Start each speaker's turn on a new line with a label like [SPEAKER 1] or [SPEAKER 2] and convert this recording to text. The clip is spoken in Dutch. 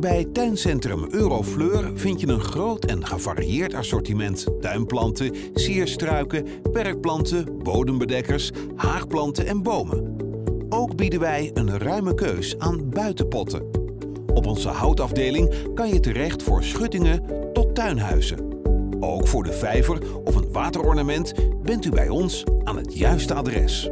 [SPEAKER 1] Bij tuincentrum Eurofleur vind je een groot en gevarieerd assortiment tuinplanten, sierstruiken, perkplanten, bodembedekkers, haagplanten en bomen. Ook bieden wij een ruime keus aan buitenpotten. Op onze houtafdeling kan je terecht voor schuttingen tot tuinhuizen. Ook voor de vijver of een waterornament bent u bij ons aan het juiste adres.